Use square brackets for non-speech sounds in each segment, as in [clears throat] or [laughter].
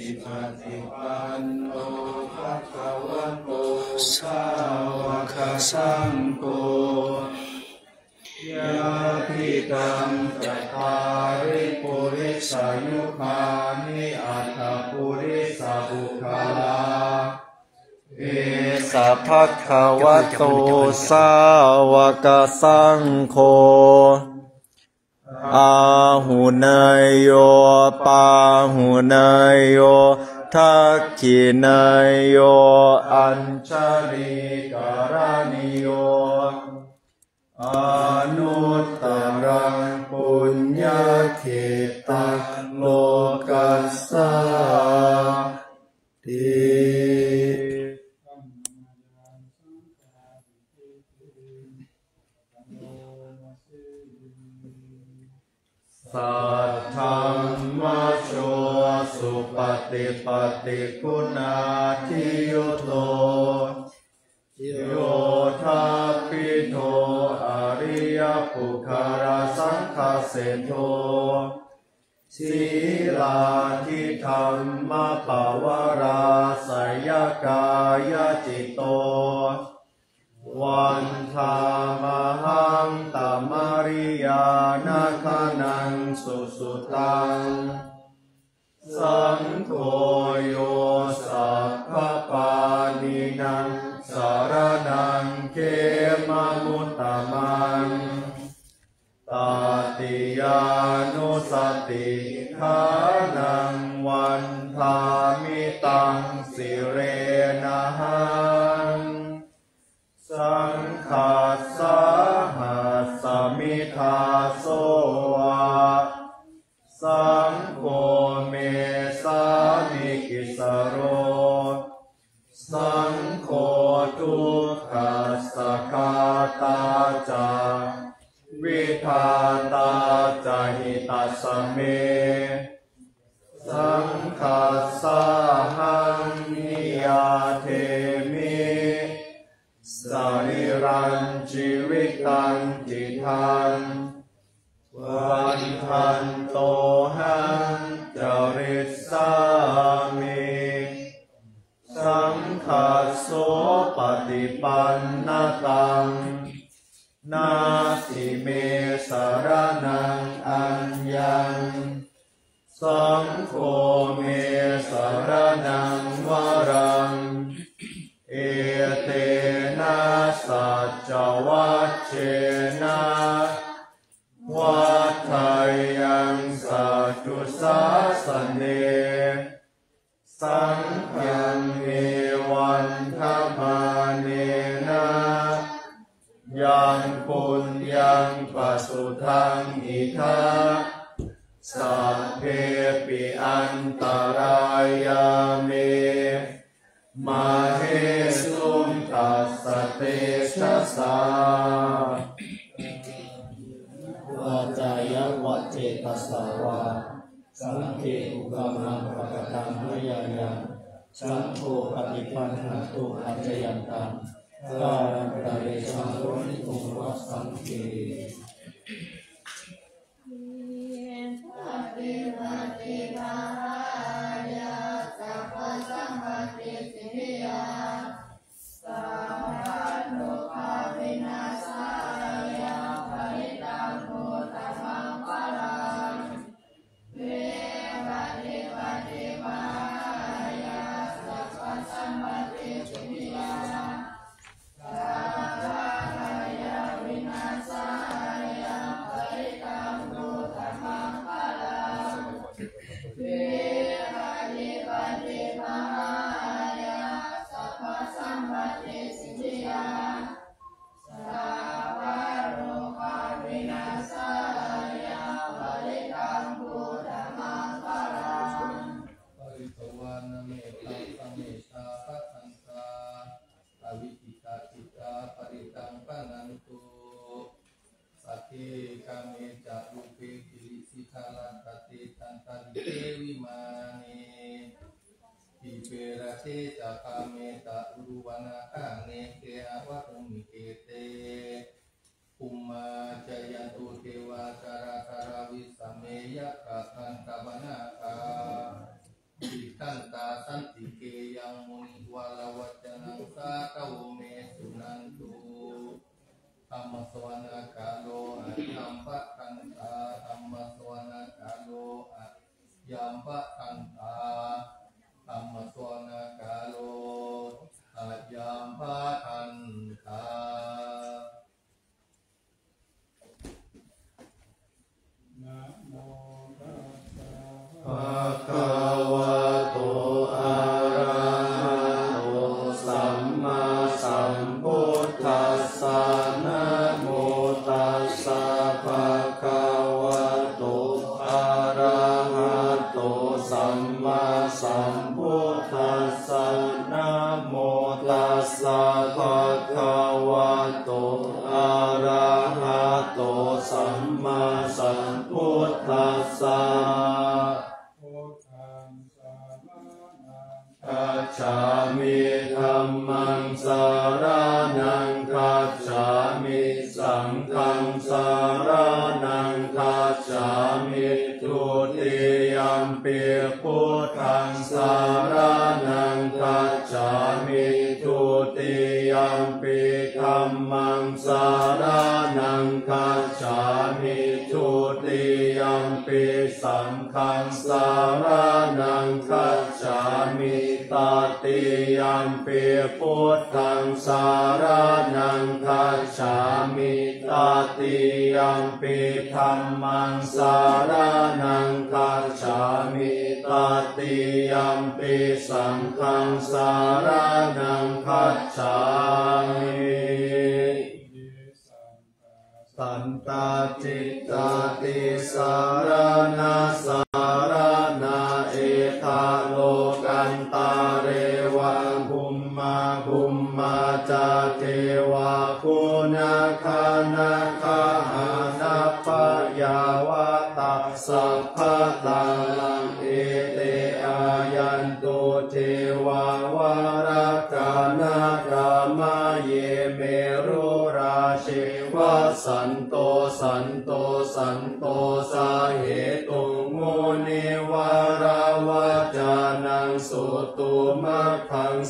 อิปฏิปันโนภะคะวะโตสาวกสังโฆยาพิตังจัตตาริปุริสายุคานิอัตถปุริสาบุคลาเอสัพพะคะวะโตสาวกสังโฆ อาหุเนยโยปาหุเนยโยทักขิเนยโย อัญชลีการณิโยอนุตตรังปุญญาเขตังโลกัสสาติ สัทธัมมโชสุปฏิปฏิคุณาทิโยโตโยธาปิโทอริยปุคาราสังคเสโทศีลาทิธรรมปาวราสยกายจิตโต วันธามหังตามาริยานาคานังสุสุตัง สังโฆโยสัพพปานินังสารนังเขมมุตตะมังตาติยานุสติขานังวันทามิตังสิเร ขาสาหัสสมิทาโสวะสังโฆเมสามิกิสโร สังโฆทุกขัสสะคาตาจาวิทาตาจหิตัสเม วัส จามิทุติยัมปิพุทธังสารนังคัจฉามิทุติยัมปิธัมมังสารนังคัจฉามิทุติยัมปิสังฆังสารนังคัจฉามิตติยัมปิพุทธังสาร ยัมปิธัมมังสารนังคัจฉามิตติยัมปิสังฆังสารนังคัจฉามิยิสันตาจิตตติสารนาสา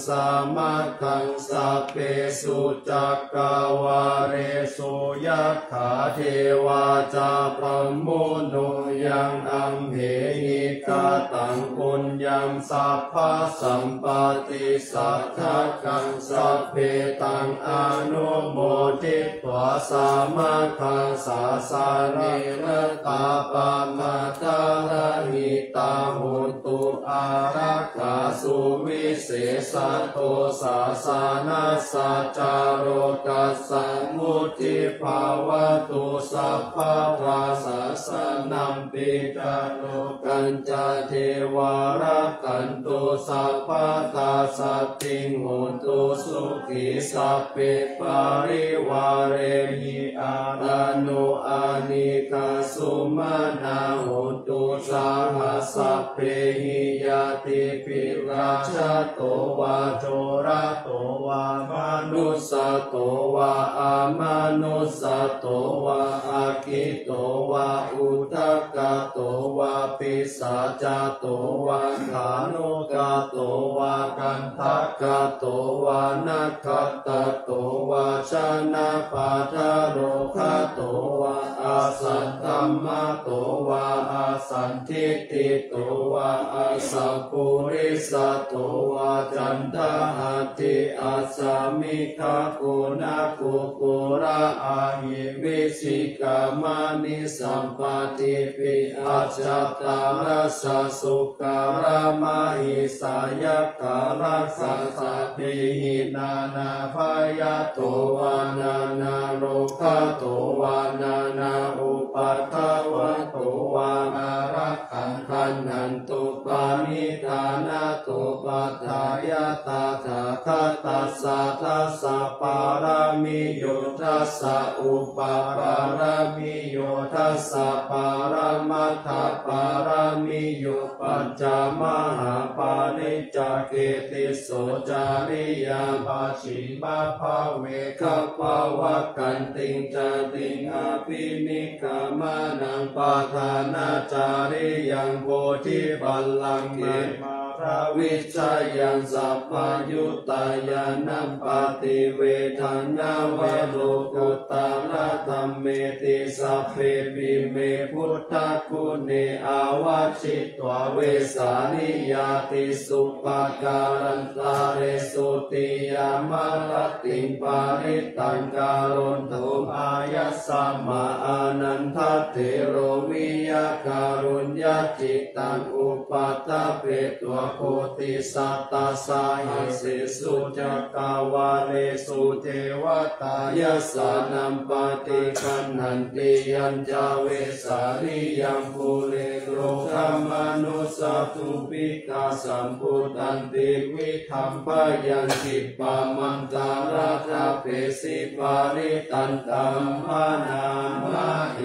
สามัคขังสัพเพสุจักกาวาเรสุยัคขาเทวาจาพรมโนยังอัมเหหิกาตัง ปุญญังสัพพะสัมปติสัทธกังสัพเพตังอนุโมทิตวาสามาคังสาสานิรตาปามาตาลหิตาหุตุอารักขาสุวิเศษโตสาสานาสัจจารโรกัสสมุทิภาวะตุสัพพะวาสาสนัมปิจาโลกันจเทวารั กันตุสัพพะตาสัตติงโหตุสุขิสัพเพปาริวาเรหิอารานุอานิคาสุมานาโหตุสาหัสสัพเพหิยติปิราชโตวาโจระโตวามนุสโตวาอามนุสโตวาอาคิโตวาอุทกะโตวาปิสาจโตวาานุกะโตวากันทกะโตวานัคขตโตวาชนะปาทะโรคะโตวาอาสันตัมมะโตวาอาสันทิติโตวาอาสัพปุริสโตวาจันทหัติอาสามิคากุณากุกุระอาหิวิสิกามานิสัมปติปิอาจตารสสุการามาหิสายการัสสะปิหินานาพายาโตวานานาโรคาโตวานานาอุปัฏฐวะโตวานารักขันขันนันตุปานิธานาตุปัฏฐายตาถาคตัสสะทัสสะปารามิโยทัสสะอุปาปารามิโยทัสสะปารามัทธปารามิโยปัญจามหาปาริจเกติโสจาริยาภาชิมาภาเวคภาวะกันติงจาติงอภินิกามานังปาทานาจาริยังโพธิบัลลังเกมา พระวิชัยยันสัพพายุตายานัปฏิเวทนาวโลกุตาระธรรมเมติสัพเพปิเมพุทธคุณเนอาวาชิตวเวสานิยาติสุปการันตาเรสุติยามารติงปาริตังการุณตุมอายะสัมมาอานันทเถโรวิยาการุญญาจิตตังอุปัตตเปตัวโพธิสัตตาสาหิสิสุจักกาวาเลสุเทวตายาสานัมปฏิคันนันติยัญจาเวสาริยังภูเลโกธรรมนุสัตุปิกาสัมพุตันติวิธรรมปยัญจิปามันตาราธาเปสิปาริตันตัมพานามาเอ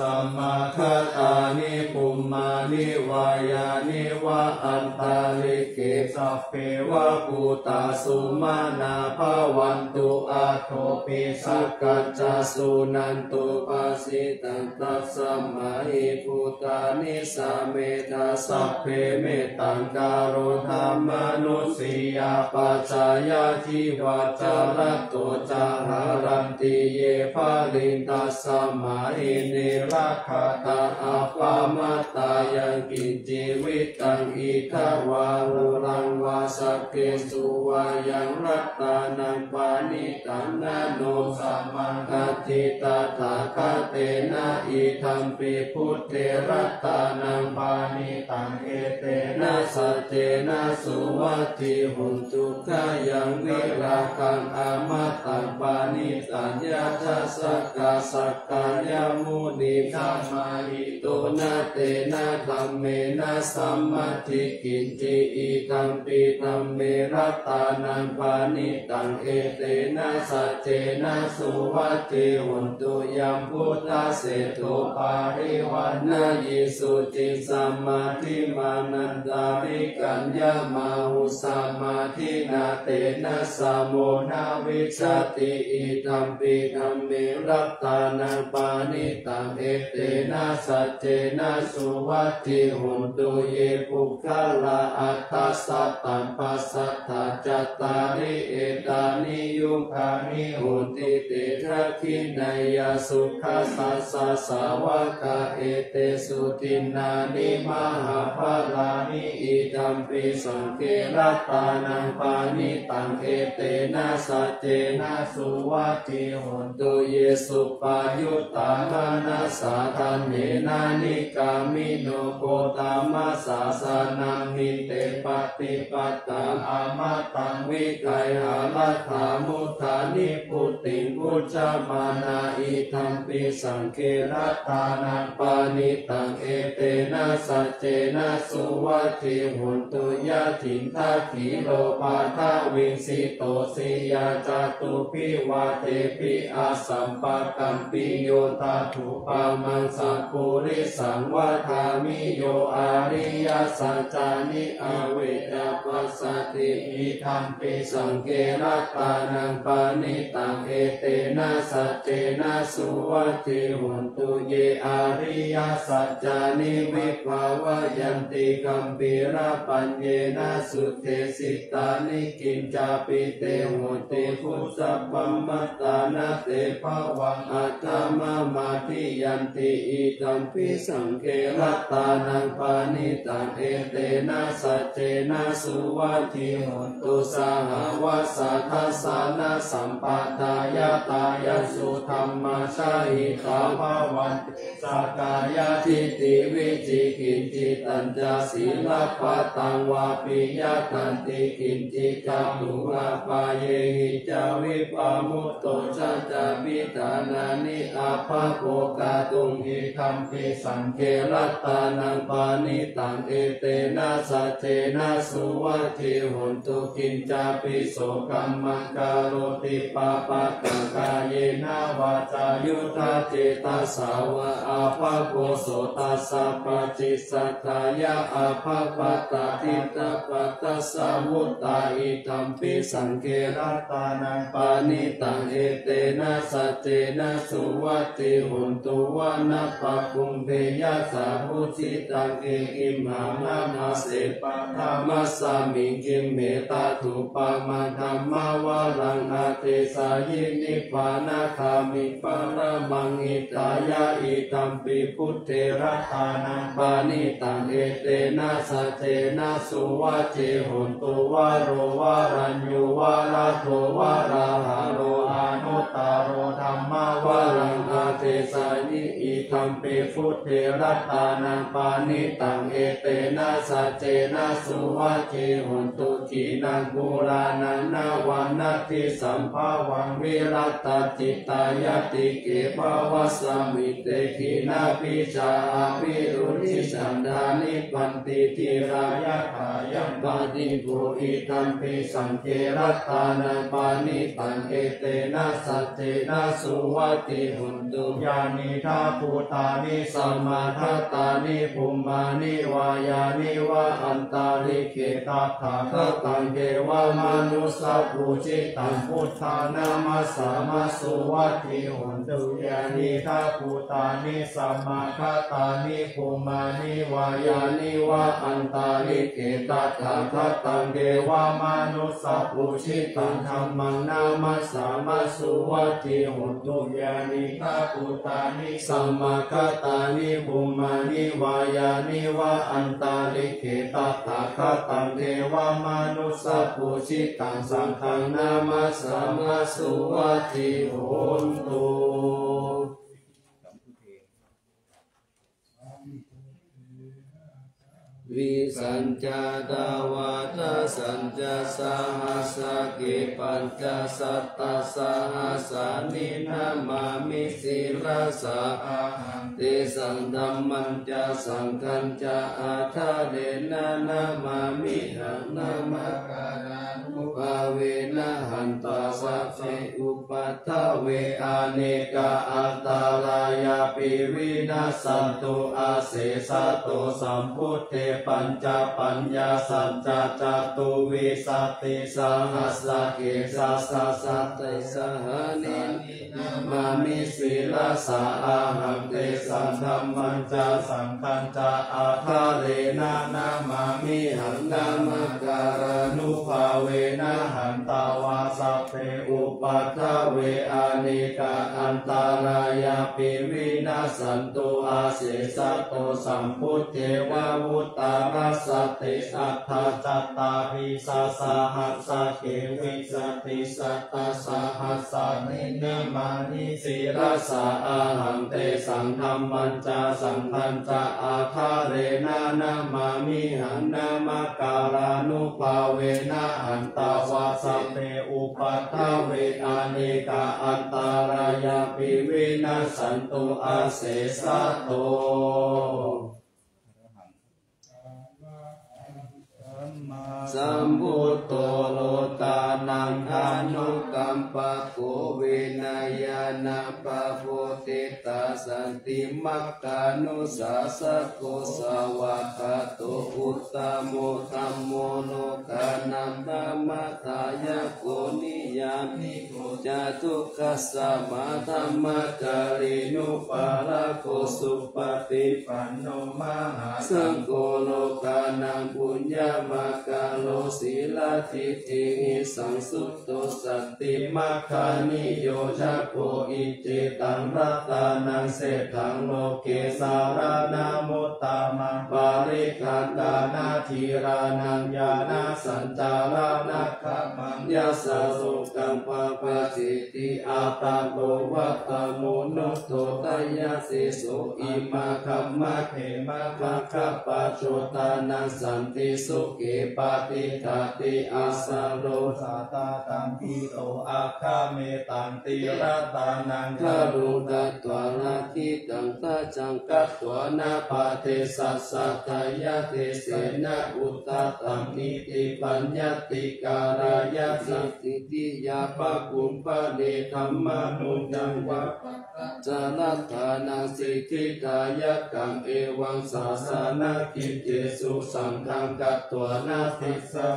สัมมาคตานิปุมมานิวายานิวะอันตาลิเกสัพเพวะปูตาสุมาณาภาวันตุอาโทปิสักกัจจสุนันตุปัสสิตันตัสสมมาหิพุตานิสาเมตาสัพเพเมตังการุธรรมนุสียาปัจจายาทิวัจารัตโตจาหารันติเยภาลินตัสสมาหิเนราคาตาอาปามาตายังกินจีวิตังอิทาวารุรังวาสกเกสุวายังรัตตานังปานิตังนาโนสัมมังคติตาถาคาเตนะอิทัมปิพุทเทรัตตานังปานิตังเอเตนะสัจเจนะสุวัติหุนตุขะยังวิราคังอามาตังปานิตัญญาทัสสกาสักกายมุนีธัมมาหิโตนะเตนะธัมเมนะสัมมาทิกินจิอิตัมปิธัมเมรัตตานังปานิตังเอเตนะสัจเจนะสุวัตติหุนตุยัมพุทธเสตุปาริวันนายิสุจิสัมมาทิมานันตาริกัญญามาหุสัมมาทินาเตนะสัมโมนาวิชติอิตัมปิธัมเมรัตตานังปานิตังเอเตนะสัจเจนะสุวัติหุนตุเยปุคคลาอัตตาสัตตัมปัสสัทธาจัตตาริเอตานิยุคานิหุติเตระคินายาสุขัสสะสาวกะเอเตสุตินานิมหาภาลานิอิตัมปิสังเกรัตานังปานิตังเอเตนะสัจเจนะสุวัติหุนตุเยสุปายุตตามานาสาทันเนนานิกามิโนโกตามาสาสานังมิเตปฏิปัตตังอามาตังวิไกหาลัตถามุทานิพุติงพุชามานาอิทัมปิสังเครัตานังปานิตังเอเตนะสัจเจนะสุวัติหุนตุยะถินทักขีโลปะฐะวิง สิโตสิยา จะตุพภิวาเตภิอะสัมปะกัมปิโยตะถูปามังสัปปุริสังวะทามิโยอะริยะสัจจานิ อะเวจจะ ปัสสะติอิทัมปิสังเฆ ระตะนังปะณีตังเอเตนะสัจเจนะสุวัตถิ โหตุเยอะริยะสัจจานิวิภาวะยันติ คัมภีระปัญเญนะสุเทสิตานิกินจาปิเตโหติพุทธปัมมตานาเตภวังอัตมมาทิยันติอิตัมปิสังเกรัตตานังปานิตังเอเตนะสัจเจนะสุวัติหุตุสหวัสสัทธสานะสัมปตายาตายาสุธรรมชาหิตาภาวันสกายาทิติวิจิกินจิตัญจศีลปัตตังวาปิยตันติกินจิจาตุวาปาเยหิจาวิปามุตโตชัจจาปิตานานิอาภาโภกาตุงหิคัมปิสังเครัตตานังปานิตังเอเตนะสัจเจนะสุวัติหุนตุกินจาปิโสกัมมังการโรติปาปะกังกายนาวาจายุทธาเจตาสาวะอาภาโกโสตัสสะปะจิสัทธายะอาภาปะตาทิตาปัตตสามุตตาอิตัมปิสังเกรัตตานังปานิตังเอเตนะสัจเจนะสุวัติหุนตุวานาปะคุงเพยะสาพุจิตังเอกิมหานามาเสปะธรรมสามิกิเมตาถุปามาธรรมาวารังอาเตสายินิพานาคามิปาระมังอิตายะอิตัมปิพุทเทระตานังปานิตังเอเตนะสะเทนะสุวัจเจหนตุวาโรวารัญญูวาลาโทวาราหาโรานุตตาโรธรรมาวารังอาเทสายิอิตัมปิพุทเทระตานังปานิตังเอเตนะสะเจนะสุวัจเจหนตุขีนังบูรานันนาวันนาทิสัมภาวังวิรัตจิตายติเกภาวสมิเตขีนาปิจาปิรุนิสันดานิปันติทิรายะขายังปาติโกอิตัมปิสังเกรัตานังปานิตังเอเตนะสัจเจนะสุวัติหุนตุญาณิทาภูตานิสัมมาทัตตานิภุมานิวายานิวะอันตาลิเกตาถาคตังเทวามนุสสภูจิตังพุทธานามาสามาสุวัติหุนตุญาณิทาภูตานิสัมมาทัตตานิภุมานิวายานิวะอันตาลิเกตาถาคตังเทวามนุสสภูชิตังธรรมังนามาสามาสุวัติหุนตุญาณิทาภูตานิสัมมาทัตตานิภุมมานิวายานิวะอันตาลิเกตาถาคตังเทวามนุสสภูชิตังสังฆังนามาสามาสุวัติหุนตุ วิสัญจาดาวาทสัญจสหัสกิปัญจสัตตสหัสานินามามิสิรสาหังเตสังธรรมันจะสังคัญจะอาทาเดนะนามามิหังนามการาน ภาเวนะหันตาสัพเพอุปัฏฐเวอาเนกาอัตตาลายาปิวินาสันตุอาเสสะโตสัมพุทเทปัญจปัญญาสัจจจตุวิสัตติสหัสเกสัสสะตติสหานิมามิสิลาสาอาหังเตสังธรรมัญจสังคัญจอาคาเรนะนามามิหังนามการานุภาเวนะหันตาวาสัพเพอุปัฏฐเวอานิกาอันตารายาปิวินาสันตุอาเสสะโตสัมพุทเทวาวุตตารัสติสัทธาจตาฬีสะสะหัสสะเกวีสะติสะตะสะหัสสานิ นะมามิสิระสาอะหังเตสังธัมมัญจะ สังฆัญจะ อาทะเรนะ นะมามิหัง นะมะการานุภาเวนะ หันตวาสัพเพอุปัททะเว อะเนกาอันตะรายาปิวินัสสันตุอะเสสะโต สัมพุทโตโลตานังอนุกัมปะโกเวนายานาปะโพติตาสันติมักกานุสาสะโกสาวะคาโตอุตตโมธัมโมโนกานัมตามะทายะโกนิยามิโกจาตุคัสสะมาธรรมะจารินุปาราโกสุปฏิปันโนมหาสังโฆโลกานังปุญญามากาโลศีลาทิฏฐิสังสุตโตสัตติมาคานิโยจะโกอิจิตังรัตานังเศรษฐังโลเกสารนามุตตามังปาริคันดานาทีรานังญาณสัญจารานัคขมังยาสะสุกัมปะปะจิติอาตาโลวัตตโมนุโตตยาสิสุอิมาคัมมะเขมะภะคะปะโชตานังสันติสุเกปาติทาติอาสาโลสาตาตังพิโตอาคาเมตังติระตานังคารุดัตวานาคิตังตาจังกัตวนาปาเทสัสสะทายาเทเสนะอุตตะตังนิติปัญญติการายาสังติติยาปะกุมปะเนธรรมานุจังวะ จารัตานังสิทธิกายกังเอวังศาสนากิเจสุสังฆังกัตตวนาทิสะ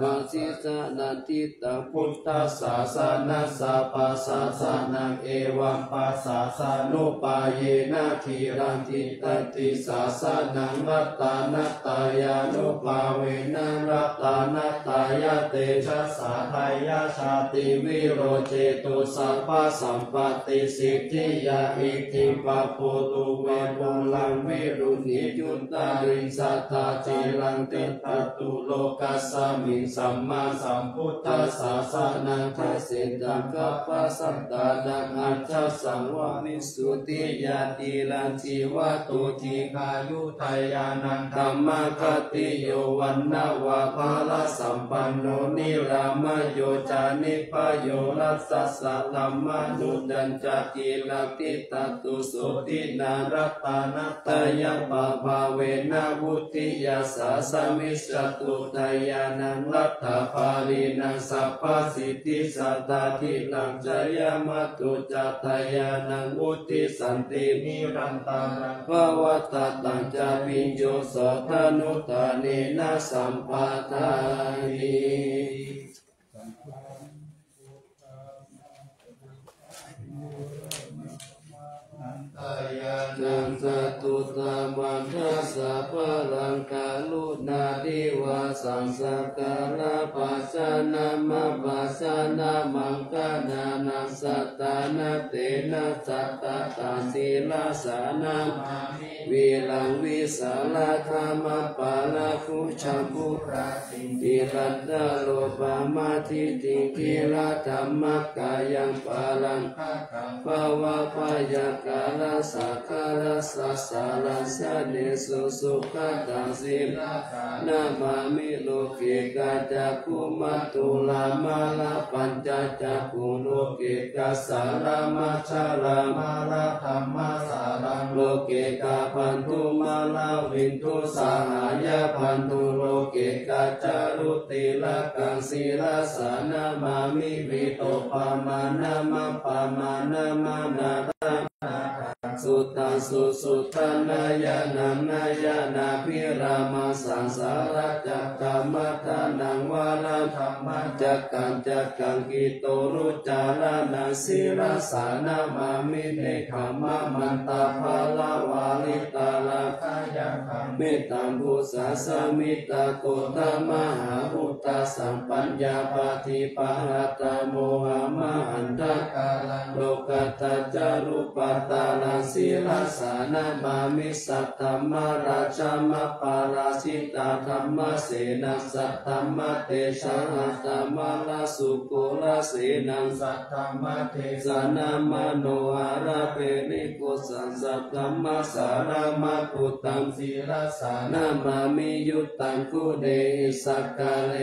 วังสิสานันติตังพุทธศาสนาสัพพสาสนังเอวังปัสสาสนุปาเยนะทีรันติตติสาสนังรัตตานัตตายานุปาเวนะรัตตานัตตายาเตชะสาทายาชาติวิโรเจตุสัพพสัมปติสิทธิยาอิทิปะโพตุเวปุลังวิรุณิจุตตาริสัตตาจิรังติตตุโลกัสสมิสัมมาสัมพุทธัสสะสะนังเทสิตังกัปปะสัตตานังอัจฉสังวามิสุติยาติลังชีวะตุทีคายุทยานังธรรมคติโยวันนาวาภาลสัมปันโนนิรามโยจานิพโยรัสสะสะธรรมนุดันจักิลติตตุสุตินารตานตยปะภาเวนะวุติยาสาสมิสตุตยานันรัตถภาลีนังสัพพสิทธิสัตตทิลังจยมัตุจัตยานังวุติสันตินิรันตังภวตตังจาปิญโยสทนุตาเนนะสัมปทานิ ตา ยานังสตุตามันทัสสะพลังกาลุนาดิวาสังสักการะปัสสนามาปัสสนามังกานานัสสัตตานาเตนะสัตตาตาสีลาสานามามิวิลังวิสาลาธรรมปาลาคุชังปุราติติรัตตาโลปามาทิติกิราธรรมกายังปาลังข้ากังภาวะพยากาลสักการะสัสสารัสเนสุสุขตังสิลานามามิโลเกกาจักุมัตตุลามาลาปัญจจักุโลเกกัสารามาชาลามาลาธรรมสารังโลเกกาพันธุมาลาวินทุสหายาพันธุโลเกกาจารุติละกังศีลาสานามามิวิโตปามานามาปามานามานารา สุตตังสุสุตานายานังนายานาพิรามาสังสารจักกามัทานังวาลาธรรมจักกังจักกังกิโตรุจารานังศิรสานามามิเนขมะมันตาภาลาวาลิตาลาคายังคังเมตตังพุสาสมิตาโกตมหาบุตาสัมปัญญาปาทิปะหตาโมหะมหันตะกาลังโลกัตจารุปตาลาศิลาสานามามิสัตธรรมราชามปาราสิตาธรรมเสนาสัตธรรมเตชะหัตตมลาสุโกลาเสนังสัตธรรมเทศสานามโนอาราเปนิโกสังสัตธรรมสารามาปุตังศีลาสานามามิยุตังคุเดหิสักกาเล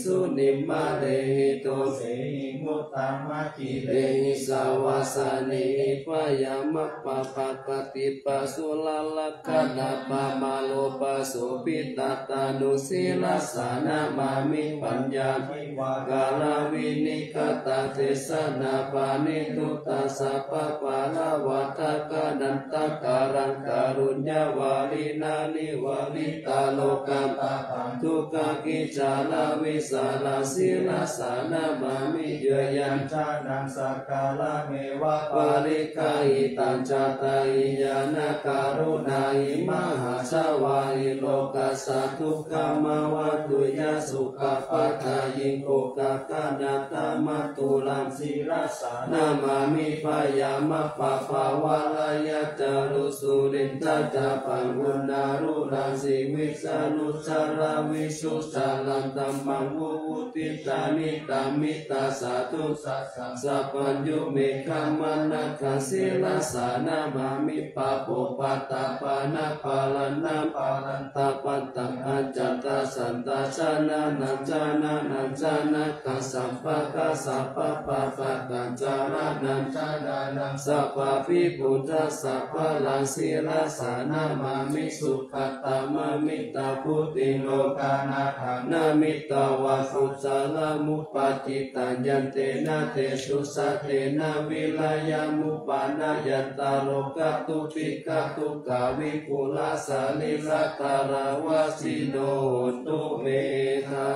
สุนิมาเลหิโตเสหิมุตตามาคิเลหิสาวาสานิปยามะปะปะปฏิปัสสุลลกนาปะมาโลปัสสุปิตตตานุสิลาสานามามิปัญญาทิวากาลาวินิกตาเทสนาปานิทุตาสัพพะปาลาวัฏกานันตการังการุญญาวาลินานิวาลิตาโลกัมตาปังทุกขกิจาลาวิสาลาสิลาสานามามิเยยัยันญชานังสักกาลเมวะปาริกาหิตัญจตาอิยานาการุณาอิมหาสวาหิโลกัสสะทุกขมาวะตุยาสุขปัฏฐายิงโกกะกานาตามาตุลังศีลสานามามิพยามะปะปาวาลายะจารุสุรินทะจาปังวุนารุรังสิวิสานุสาราวิสุสาลันตัมมังวุวุติตานิตามิตาสาธุสัสสะสัพพัญญุเมฆามานะคัสสิลาสานามามิปะโปปัตตาปานะปาลานะปาลันตาปัตตะอัจจตาสันตาชานานัจจานานัจจานะกัสสัพพะกัสสัพพะปะปะกัจจารานัจจาดานังสัพพะพิปุจจสัพพะลังสีลาสานามามิสุขตตมมิตาพุติโลกานาถานามิตาวาสุสาลามุปจิตัญญันเตนะเตสุสัเตนะวิลายามุปานายันตาโลกตุปิกตุกาวิปุลาสาลิสัตาราวาสิโนตุเมธา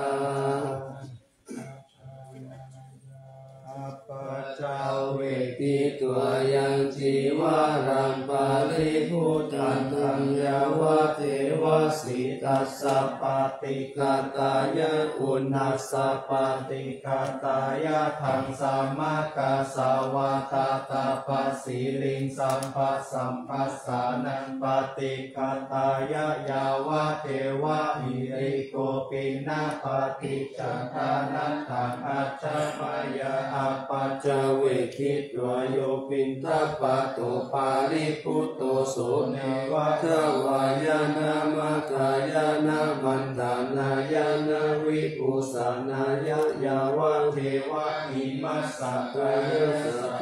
อัปปะเจ้าเวติตัวยังชีวารังปาริพุทธังธังยาวเทวสี ตัสสะปติกาตายะอุณัสสะปติติกาตายะทังสัมมาคาสาวาตาตาปัสสีลิงสัมปัสสัมปัสสานังปฏิกาตายะยาวะเทวะหิริโกปินาปฏิจันทานันทังอัจฉมายะอัปปัจาเวคิตวายโยปินทปะโตปาริพุตโตโสเนวะทวายานามากายานามันตานายานาวิปุสานายะยาวังเทวะอิมัสสะกายสะ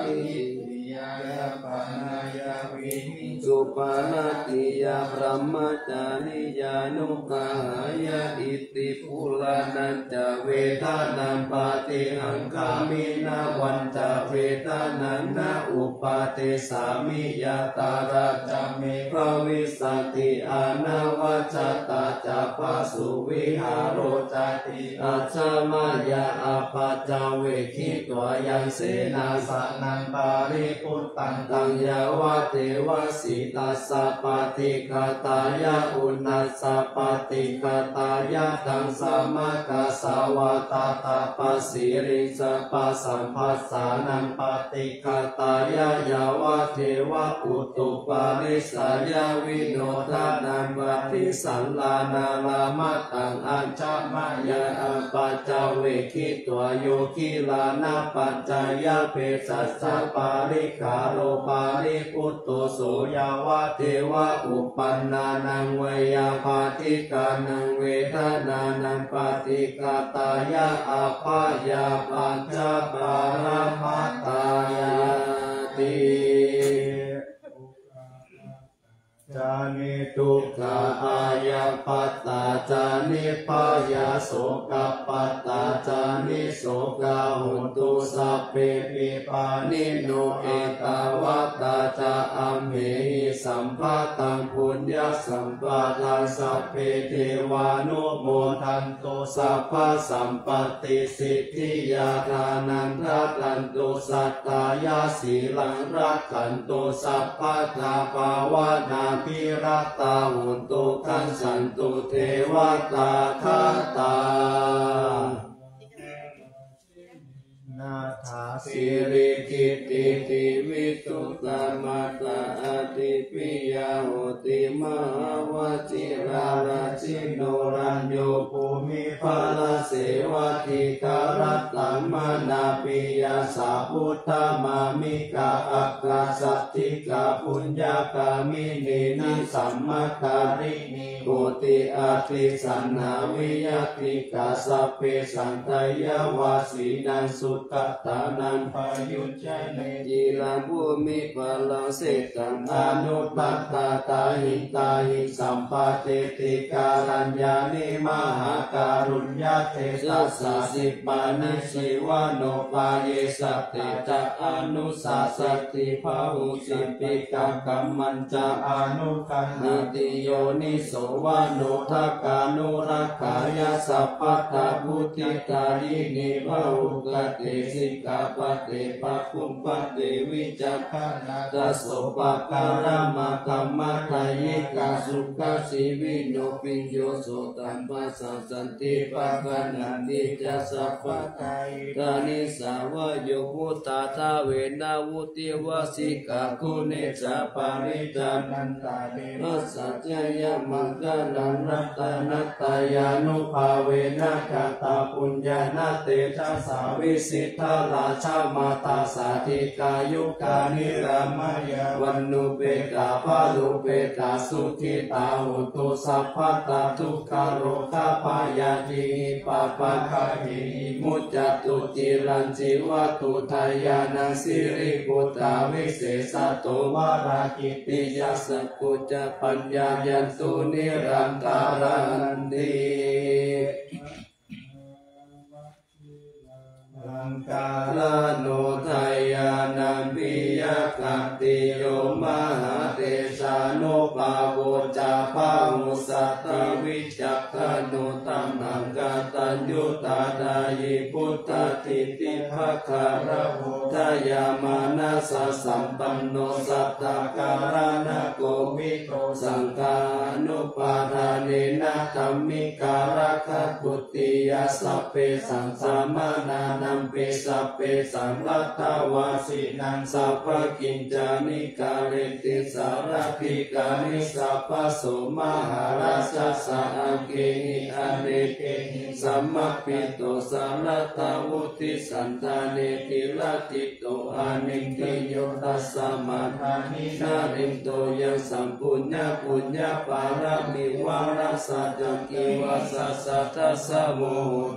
ปาณติยาพระมจานิยานุกายาอิติปุลานันจะเวทานังปาติหังคามินาวันจะเวทานังนาอุปาเตสามิยาตาราจะเมภวิสันติอานาวัจตาจะปาสุวิหารโรจติอาชามายาอาปาจาเวคิตัวยังเสนาสานังปาริพุตตังตังยาวเทวสิตัสสะปฏิกาตายะอุณัสสะปฏิกาตายะตังสัมมากัสสาวตาตาปสิริสปัสสัมภัสสานังปฏิกาตายะยาวะเทวะอุตุปาริสายาวิโนทานังวัติสัลลานาลามะตังอัญชมายะอัปปัจจเวคิตัวโยคิลานาปัจจายะเปสัสสะปาริกาโลปาริพุตโตโสยาวะเทวะอุปันนานังเวยาปาติกานังเวทนานังปฏิกาตายะอาภายาปัจจปารามัตตายาติ จานิทุกขาอายาปัตตาจานิพายาโสกปัตตาจานิโสกาหุตุสัพเพปิปานิโนเอตาวตตาจาอัมเหหิสัมภาตังปุญญสัมปาทังสัพเพเทวานุโมทันโตสัพพสัมปติสิทธิยาทานันทตันตุสัตตายาสีลังรักขันตุสัพพทาภาวนาพิรัตตาหุนตุขันสันตุเทวตาคาตาาถาสิริกิติติวิสุตามาตาอติปิยาโหติมหาวจิราราชิโนรัญโยภูมิภาลเสวติการัตตัมมนาปิยาสาพุทธมามิกาอักกาสัตติกาปุญญากามินีนิสัมมาการินีโกติอาติสันนาวิยติกาสเพสันตยวาสีนังสุขตานังปายุจเนจีรังภูมิปลังเสตังอนุปัตตาตาหิตาหิสัมปะเตติการัญญานิมหาการุญญาเทสัสสิปานิสิวาโนปาเยสัตเตจะอนุสาสติภาหุสิปิกังกัมมันจะอนุคันนติโยนิโสวานุทักานุรักขายสัพพะทาพุทธิตารินิภาอุกเตสิกาปเตปะคุมปเตวิจักขณาตโสปะการามะกัมมะทายิกาสุขสิวิโนปิญโยโสตัมปัสสะสันติปะกันนันติจัสสะปะทายตานิสาวะโยมุตตาทาเวนาวุติวสิกาคุเนจาปาริจานันตาเดนัสสัจยามังกาลังรัตตนัตตายานุภาเวนะกตาปุญญานาเตชะสาวิสิทธาราชามาตาสาธิกายุกานิรามายาวันนุเปกาภาลุเปกาสุขิตาหุตุสัพพะตาทุกขโรคาพายาติปะปะคาหิมุจจตุจิรันจิวัตุทายานังสิริปุตตาวิเศษโตวารากิติยาสกุจปัญญายันตุนิรันตารันติ กาลโนทายานัมปิยกัตติโยมหาเตชานุปาโวจาภามุสัตตวิจักขณุตัมหังกาตัญยุตาดายิพุทธทิติภะคารโหทายามานาสสัมปันโนสัตตาการณโกวิโตสังฆานุปาทานเนนะธรรมิการคัตุติยาสัพเพสังสามานานัมปสัพเพสังลัทธาวาสินังสัพพกินจานิกาเรติสารพิกานิสัพพโสมหาราชสาเกหิอเนเกหิสัมมปิโตสารตาวุติสันตาเนติลติโตอานิงกิโยตัสสะมาทานินาริโตยังสัมปุญญาปุญญาปารามิวาราสัจกิวัสสะทัสสะโม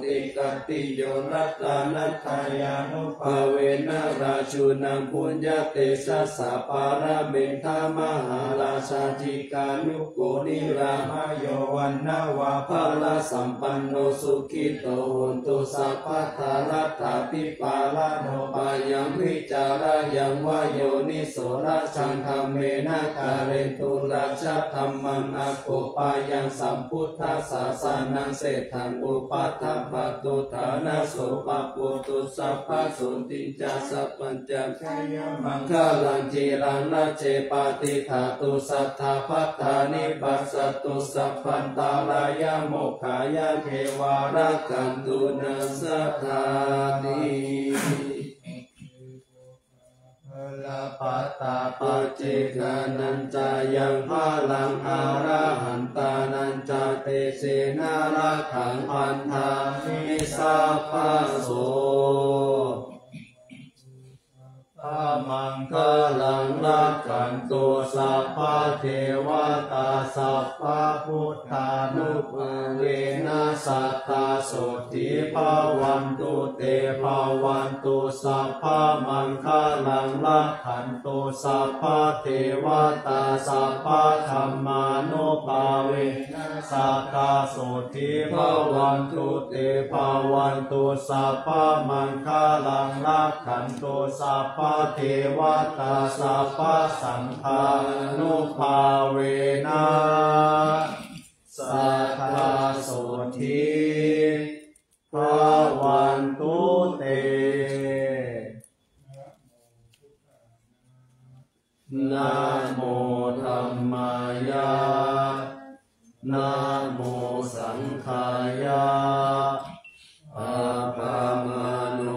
ติกติโยรัตานัทายานุภาเวนะราชูนังปุญญาเตสะสะปาราเมนทามหาราชาจิกานุโกนิรามโยวันนาวาภาลสัมปันโนสุขิโตโหนตุสัพพทารัตถาปิปาลโนปายังวิจารายังวายโยนิโสราชังธรรมเมนะกาเรตุราชธรรมังอาโกปายังสัมพุทธสาสานังเศรษฐังอุปัฏฐปตุฐานาโสปะปุตุสัพพะสุติจัสปัญจขยมังคลังจีรังนาเจปาติธาตุสัทธาพัฏฐานิปัสสตุสัพพันตารายโมขายาเทวารักันตุนัสัทธานิ ลาปัตตาปัจเจกานันจายังพาลังอาราหันตานันจเตเสนาราขังพันธามิสาพาโสามังกาลังรักกันตัวสัพพะเทวตาสัพพะพุทธานุภเวนะสัทธาโสติภาวันตุเตภาวันตุสัพพะมังคลังรักขันตุสัพพะเทวตาสัพพะธรรมานุภาเวนะสัทธาโสติภาวันตุเตภาวันตุสัพพะมังคลังรักขันตุสัพพะเทวตาสัพพสังฆานุภาเวนะสัทธาโสทิภาวันตุเต นะโมธรรมายานะโมสังฆายาอาปามาโน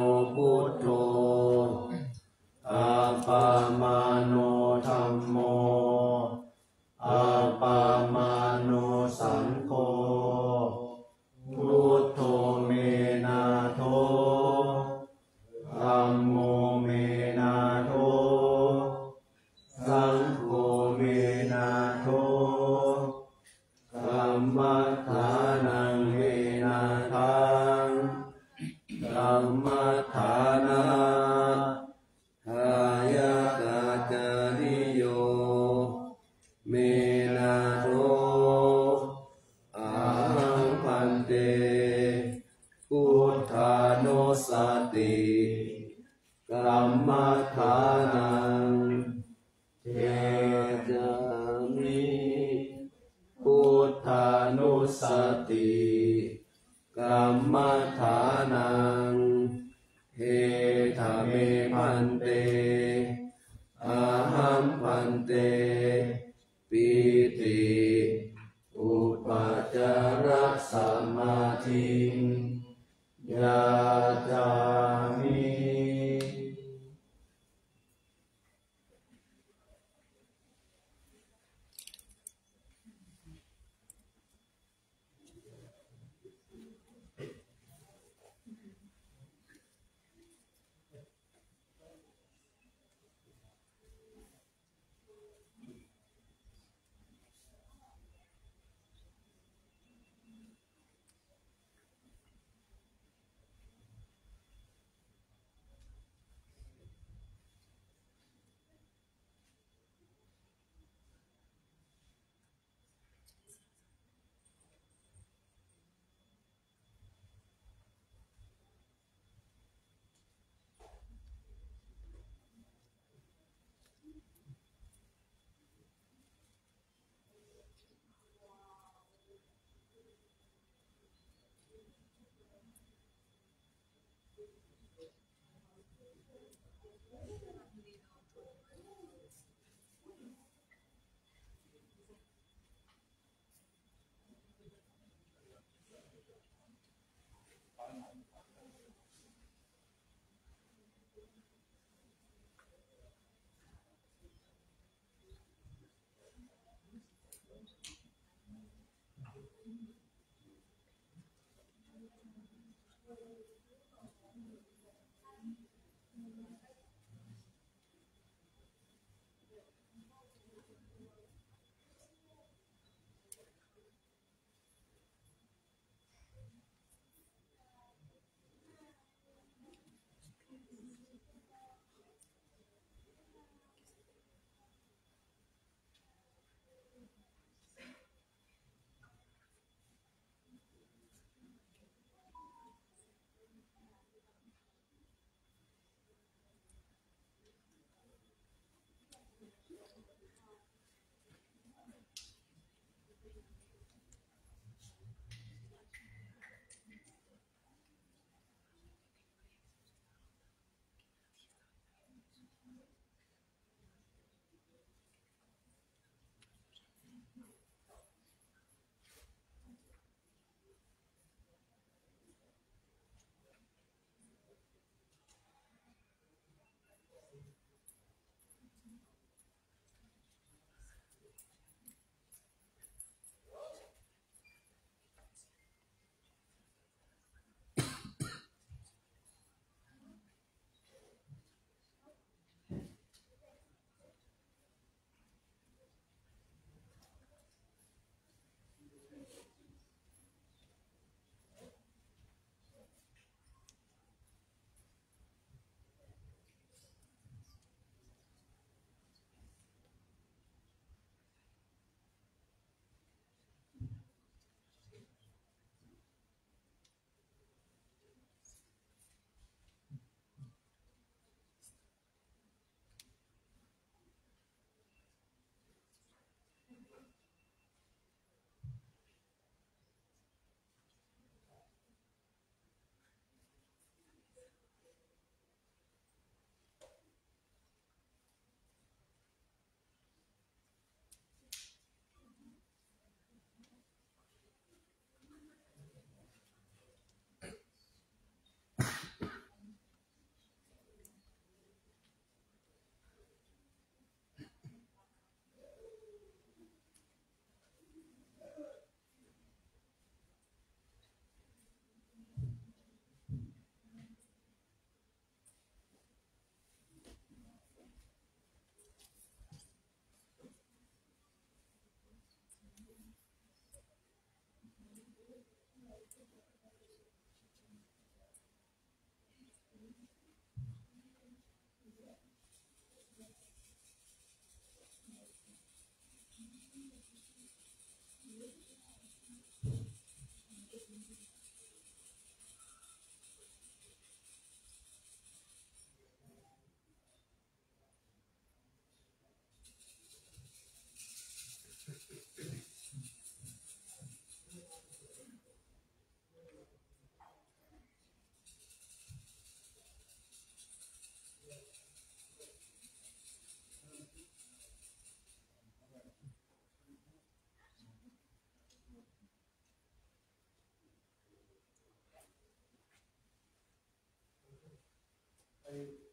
I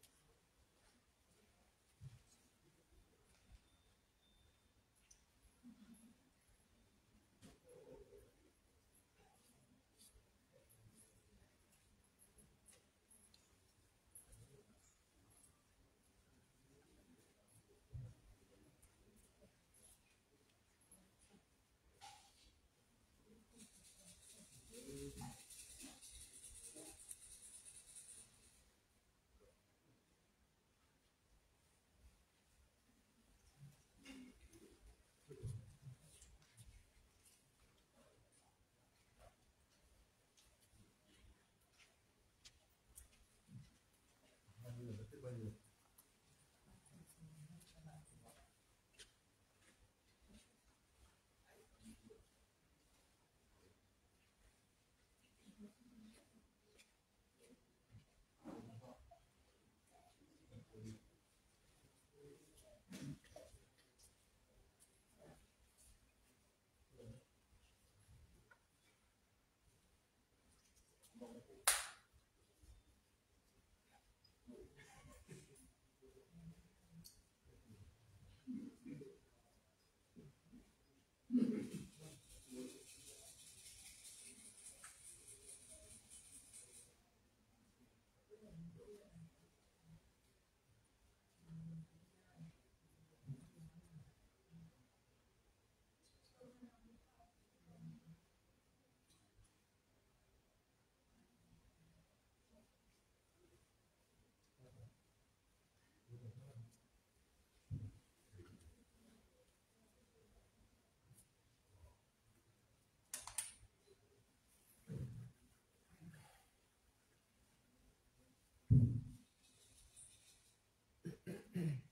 Mm-hmm. [clears throat]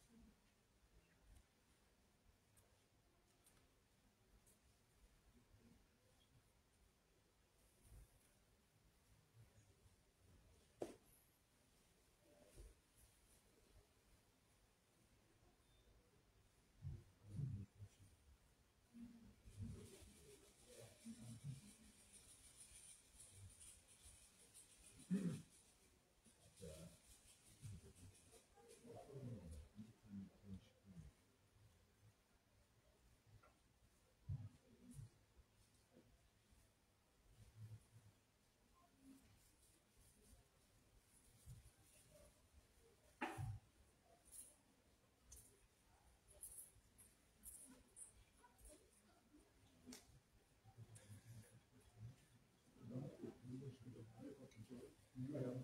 一个人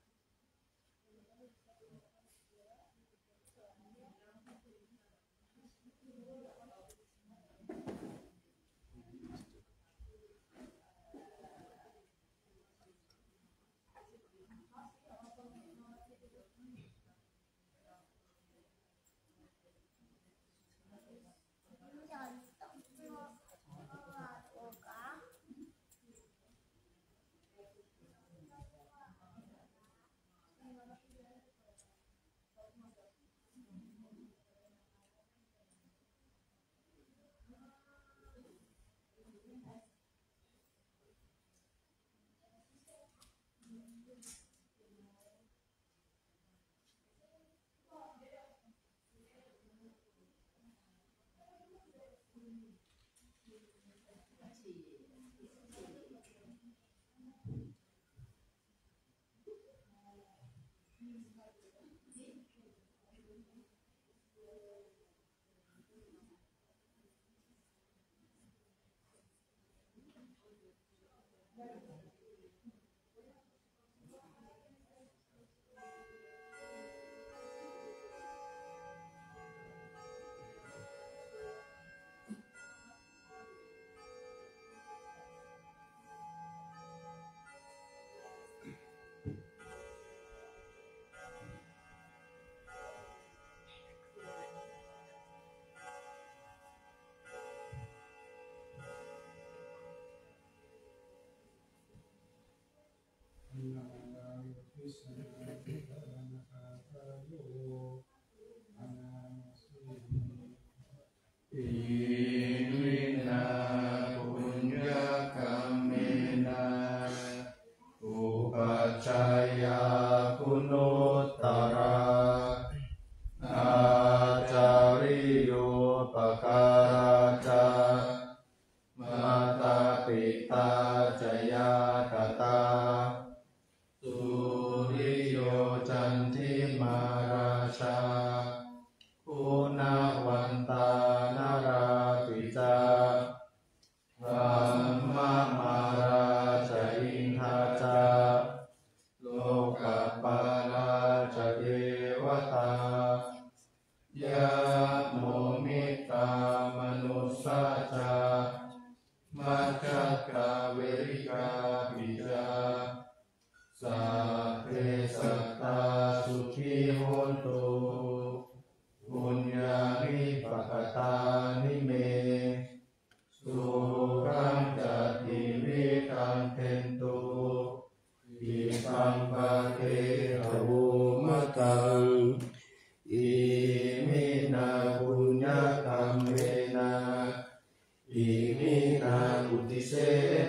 เส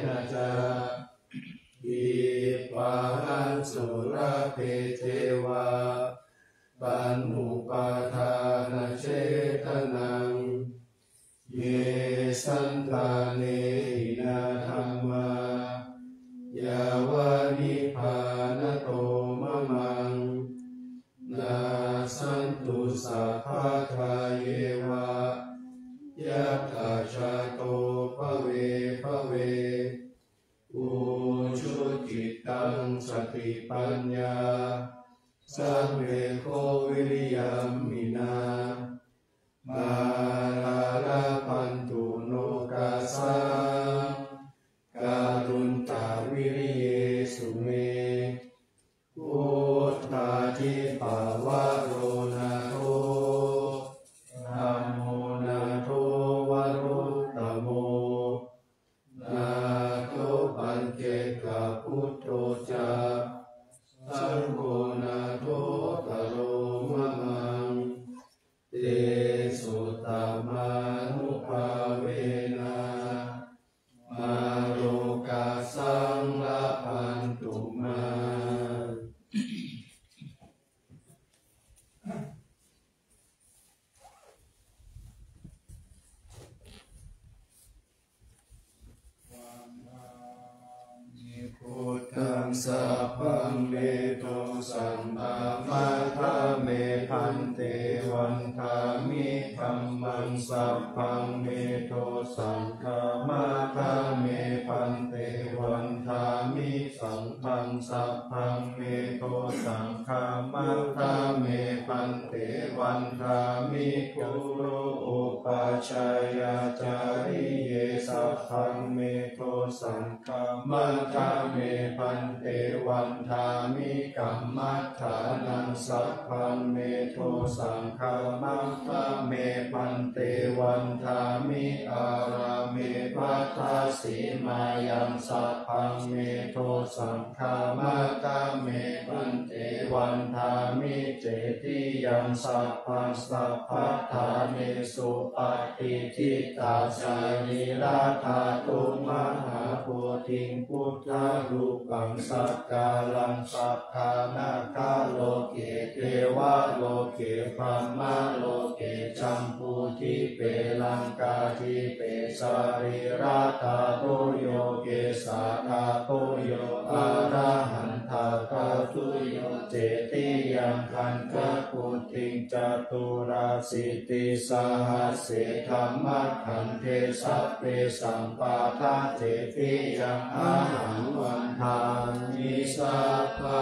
นาจาอิปันสุรเปเทวาปันอุปทากัมมัฏฐานังสัพพัง เมโทสัง ขะมะถะเม ภันเตวันทามิอาราเม พัทธะสีมายังสัพพัง เมโทสัง ขะมะถะเม ภันเตวันทามิเจติยังสัพพัง สัพพัฏฐาเนสุ ปะติฏฐิตา สารีระธาตุมหาโพธิงพุทธรูปังสักกาลังสาพพานาคาโลเกเทวาโลเกพัมมาโลเกจัมพูทิเปลังกาทิเปสาริราตาโตโยเกสาตาโตโยอาราหันตาตาตุโยเจติยังคันกะปุติงจตุราสิติสหัสเสธรรมะขันเทสัพเปสัมปาทาเจติยังอาหังวันทานิสัพพะ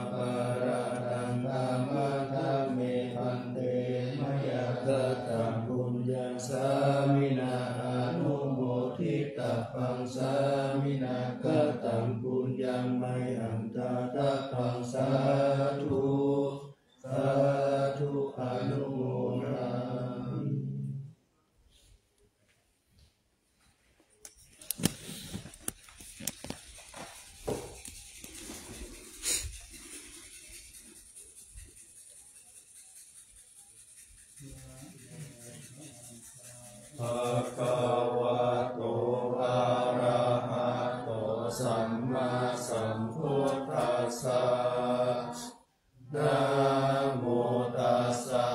สส